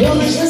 Я уже